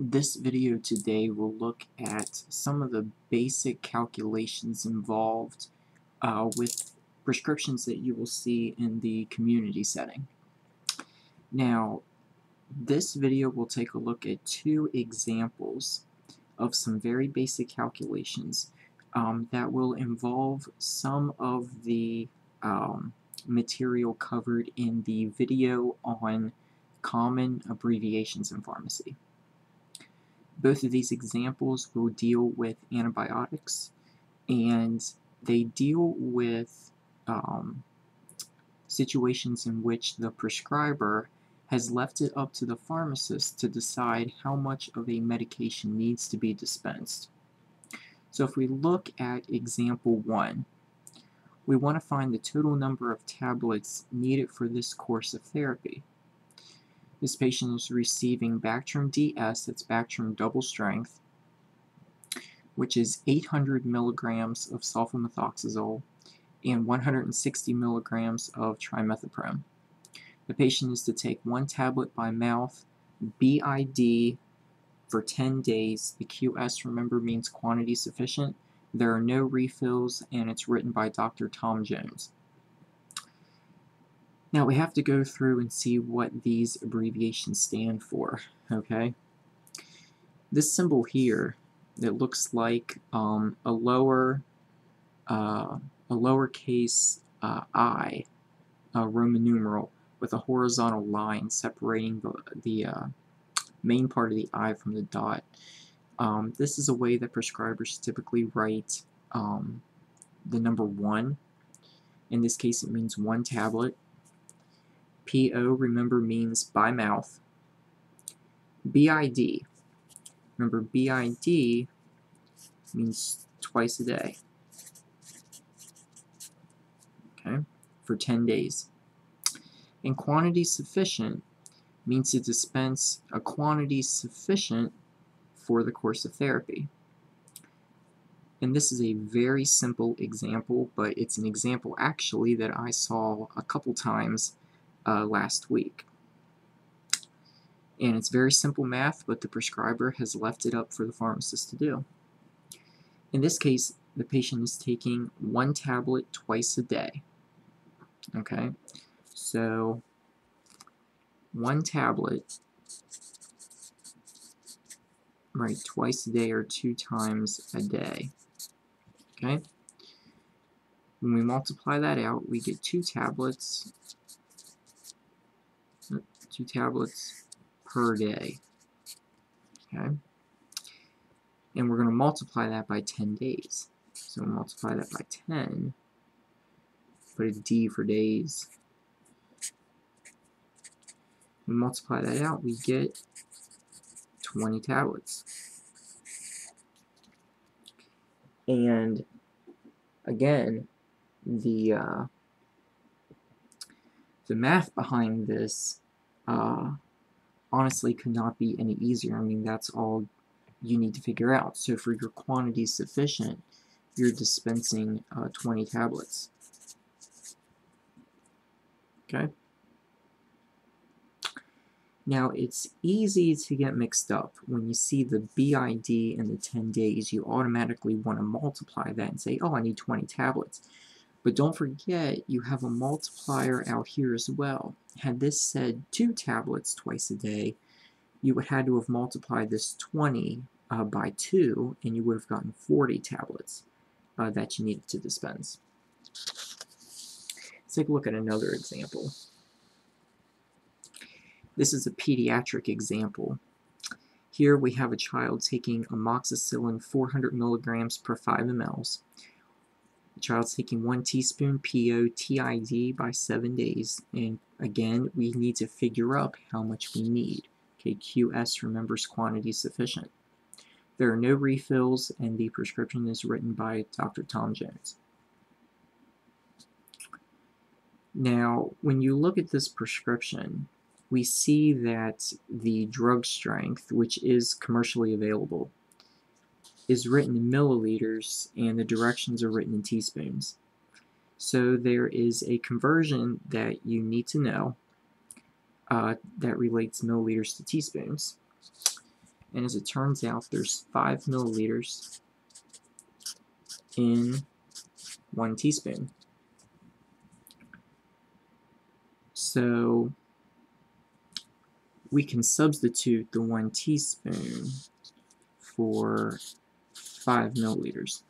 This video today will look at some of the basic calculations involved uh, with prescriptions that you will see in the community setting. Now, this video will take a look at two examples of some very basic calculations um, that will involve some of the um, material covered in the video on common abbreviations in pharmacy. Both of these examples will deal with antibiotics and they deal with um, situations in which the prescriber has left it up to the pharmacist to decide how much of a medication needs to be dispensed. So if we look at example 1, we want to find the total number of tablets needed for this course of therapy. This patient is receiving Bactrim DS, that's Bactrim double strength, which is 800 milligrams of sulfamethoxazole and 160 milligrams of trimethoprim. The patient is to take one tablet by mouth, BID, for 10 days. The QS, remember, means quantity sufficient. There are no refills, and it's written by Dr. Tom Jones. Now we have to go through and see what these abbreviations stand for, okay? This symbol here, it looks like um, a lower, uh, a lowercase uh, i, a Roman numeral, with a horizontal line separating the, the uh, main part of the I from the dot. Um, this is a way that prescribers typically write um, the number 1. In this case it means one tablet. PO, remember, means by mouth. BID, remember BID means twice a day. Okay, for 10 days. And quantity sufficient means to dispense a quantity sufficient for the course of therapy. And this is a very simple example, but it's an example actually that I saw a couple times uh, last week. And it's very simple math, but the prescriber has left it up for the pharmacist to do. In this case, the patient is taking one tablet twice a day. Okay, so one tablet, right, twice a day or two times a day. Okay, when we multiply that out, we get two tablets two tablets per day. Okay? And we're going to multiply that by 10 days. So multiply that by 10, put a D for days. We multiply that out, we get 20 tablets. And again, the uh, the math behind this uh, honestly could not be any easier. I mean, that's all you need to figure out. So for your quantity sufficient, you're dispensing uh, 20 tablets. Okay? Now, it's easy to get mixed up. When you see the BID and the 10 days, you automatically want to multiply that and say, oh, I need 20 tablets. But don't forget, you have a multiplier out here as well. Had this said two tablets twice a day, you would have to have multiplied this 20 uh, by 2, and you would have gotten 40 tablets uh, that you needed to dispense. Let's take a look at another example. This is a pediatric example. Here we have a child taking amoxicillin 400 milligrams per 5 mLs. The child's taking one teaspoon PO-TID by seven days. And again, we need to figure up how much we need. Okay, QS remembers quantity sufficient. There are no refills, and the prescription is written by Dr. Tom Jones. Now, when you look at this prescription, we see that the drug strength, which is commercially available, is written in milliliters and the directions are written in teaspoons. So there is a conversion that you need to know uh, that relates milliliters to teaspoons. And as it turns out, there's 5 milliliters in one teaspoon. So we can substitute the one teaspoon for 5 milliliters.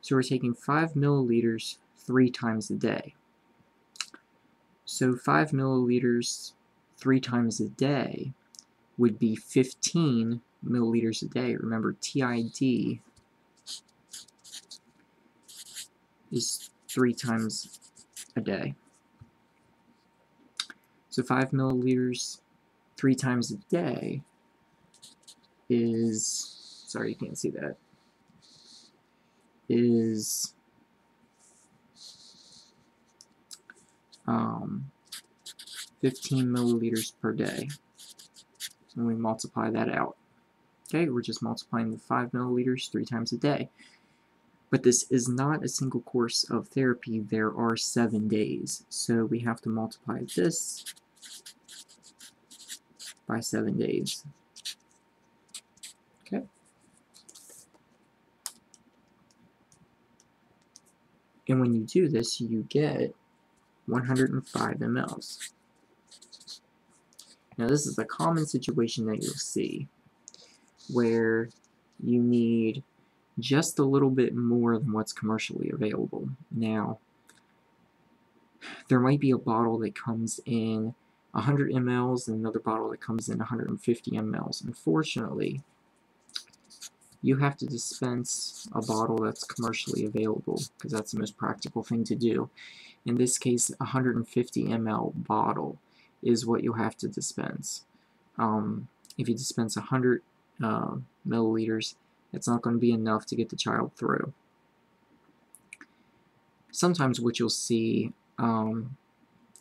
So we're taking 5 milliliters three times a day. So 5 milliliters three times a day would be 15 milliliters a day. Remember, TID is three times a day. So 5 milliliters three times a day is, sorry you can't see that, is um, 15 milliliters per day. And we multiply that out. Okay, we're just multiplying the 5 milliliters three times a day. But this is not a single course of therapy. There are seven days. So we have to multiply this by seven days. Okay. And when you do this, you get 105 mLs. Now this is a common situation that you'll see where you need just a little bit more than what's commercially available. Now, there might be a bottle that comes in 100 mLs and another bottle that comes in 150 mLs. Unfortunately, you have to dispense a bottle that's commercially available because that's the most practical thing to do. In this case, 150 ml bottle is what you'll have to dispense. Um, if you dispense 100 uh, milliliters, it's not going to be enough to get the child through. Sometimes what you'll see, um,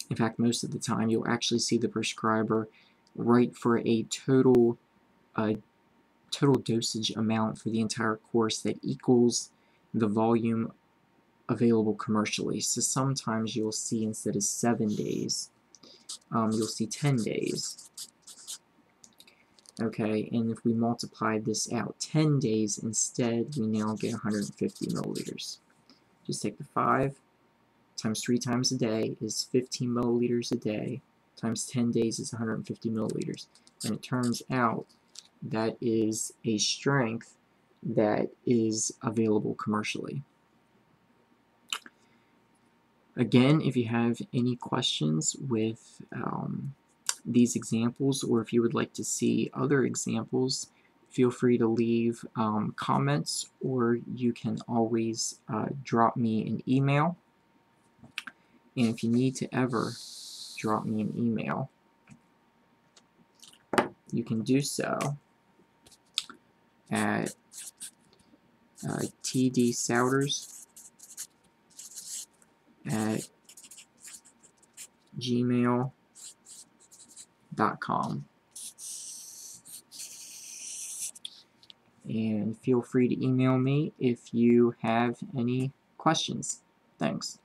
in fact most of the time, you'll actually see the prescriber write for a total uh, total dosage amount for the entire course that equals the volume available commercially. So sometimes you'll see instead of 7 days, um, you'll see 10 days. Okay, and if we multiply this out 10 days instead, we now get 150 milliliters. Just take the 5 times 3 times a day is 15 milliliters a day, times 10 days is 150 milliliters. And it turns out that is a strength that is available commercially. Again, if you have any questions with um, these examples or if you would like to see other examples, feel free to leave um, comments or you can always uh, drop me an email. And if you need to ever drop me an email, you can do so at uh, TD Souders at gmail.com. And feel free to email me if you have any questions. Thanks.